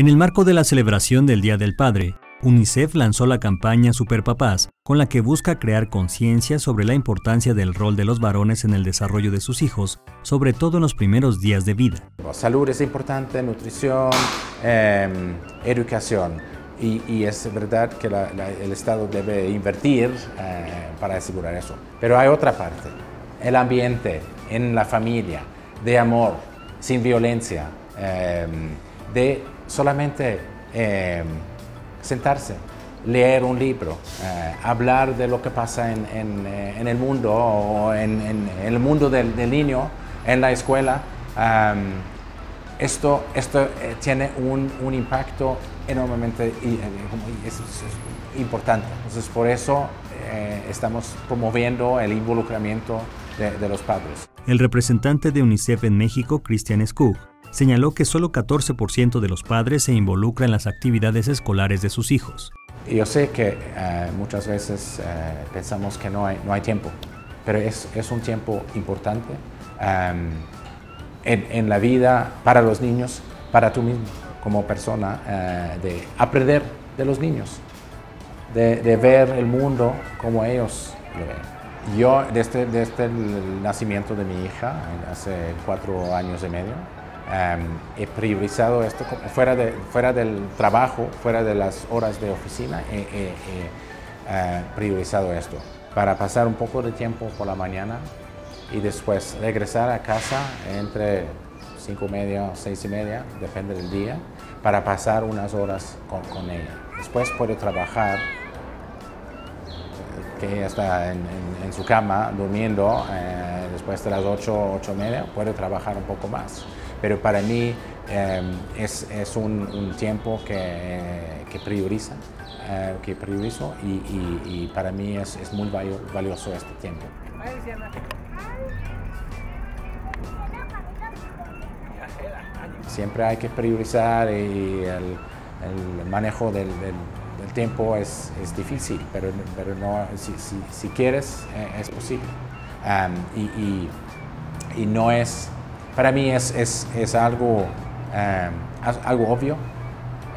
En el marco de la celebración del Día del Padre, UNICEF lanzó la campaña Superpapás, con la que busca crear conciencia sobre la importancia del rol de los varones en el desarrollo de sus hijos, sobre todo en los primeros días de vida. Salud es importante, nutrición, em, educación. Y, es verdad que el Estado debe invertir eh, para asegurar eso. Pero hay otra parte, el ambiente, en la familia, de amor, sin violencia, em, de solamente em, sentarse, leer un libro, eh, hablar de lo que pasa en, eh, el mundo o en, el mundo del, niño, en la escuela. esto, esto eh, tiene un, impacto enormemente importante. Entonces, por eso estamos promoviendo el involucramiento de, los padres. El representante de UNICEF en México, Christian Skug, señaló que solo 14% de los padres se involucran en las actividades escolares de sus hijos. Yo sé que eh, muchas veces eh, pensamos que no hay, no hay tiempo, pero es, es un tiempo importante em, en, en, la vida para los niños, para tú mismo como persona, eh, de aprender de los niños, de, de, ver el mundo como ellos lo ven. Yo, desde, desde el nacimiento de mi hija, hace cuatro años y medio, Em, he priorizado esto fuera, de, fuera del trabajo, fuera de las horas de oficina, he, eh, priorizado esto para pasar un poco de tiempo por la mañana y después regresar a casa entre cinco y media, seis y media, depende del día, para pasar unas horas con, ella. Después puedo trabajar, que ella está en, su cama durmiendo, eh, después de las ocho, ocho y media, puedo trabajar un poco más pero para mí em, es, es un, tiempo que, que prioriza, eh, que priorizo y, y, para mí es, es, muy valioso este tiempo. Siempre hay que priorizar y el, el manejo del, del, tiempo es, es, difícil, pero, pero no, si, si, si quieres eh, es posible. Um, y, y no es para mí es, es, es algo, em, algo obvio.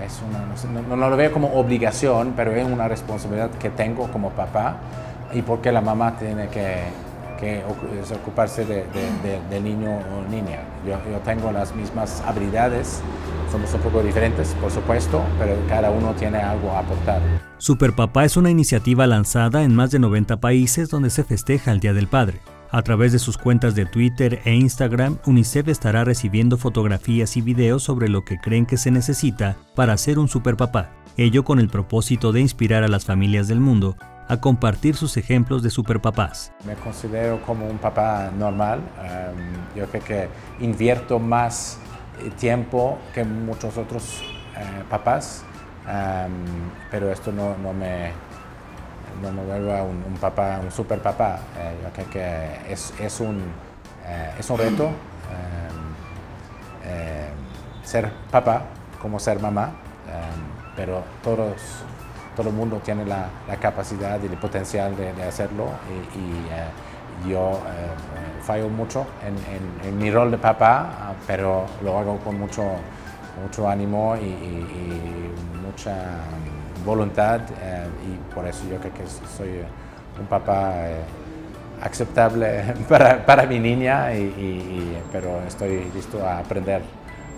Es una, no, no, lo veo como obligación, pero es una responsabilidad que tengo como papá y porque la mamá tiene que, que ocuparse de, del niño o niña. Yo, yo, tengo las mismas habilidades, somos un poco diferentes, por supuesto, pero cada uno tiene algo a aportar. Superpapá es una iniciativa lanzada en más de 90 países donde se festeja el Día del Padre. A través de sus cuentas de Twitter e Instagram, UNICEF estará recibiendo fotografías y videos sobre lo que creen que se necesita para ser un superpapá, ello con el propósito de inspirar a las familias del mundo a compartir sus ejemplos de superpapás. Me considero como un papá normal. Em, yo creo que invierto más eh, tiempo que muchos otros eh, papás, em, pero esto no, no me no me vuelva un, papá, un super papá. Eh, yo creo que es, un, eh, es un reto eh, ser papá como ser mamá, pero todos, todo el mundo tiene la, capacidad y el potencial de, hacerlo y, yo fallo mucho en, en, en, mi rol de papá, pero lo hago con mucho, mucho ánimo y, mucha voluntad eh, y por eso yo creo que soy un papá eh, aceptable para, para, mi niña, y, pero estoy listo a aprender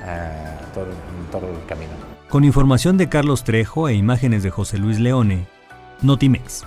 eh, todo, todo el camino. Con información de Carlos Trejo e imágenes de José Luis Leone, Notimex.